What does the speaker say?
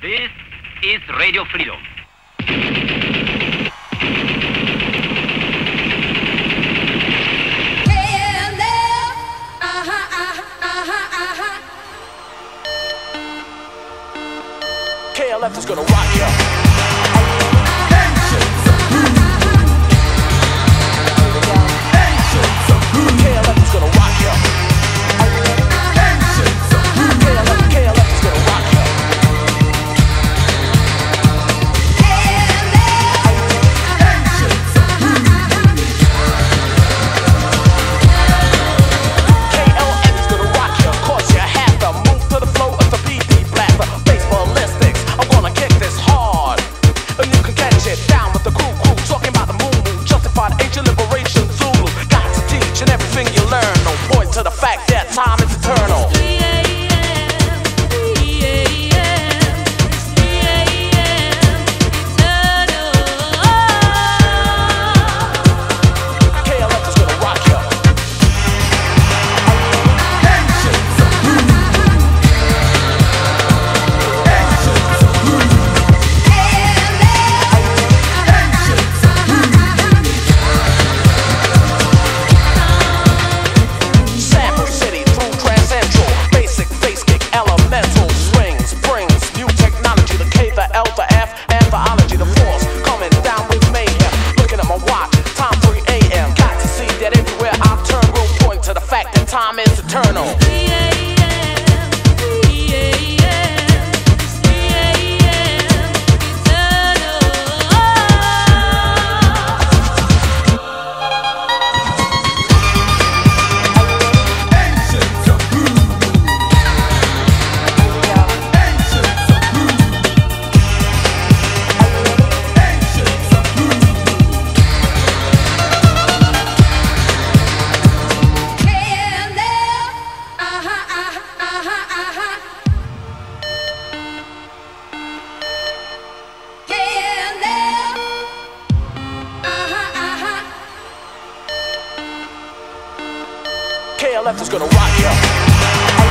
This is Radio Freedom. KLF is gonna rock you. left is gonna rock ya.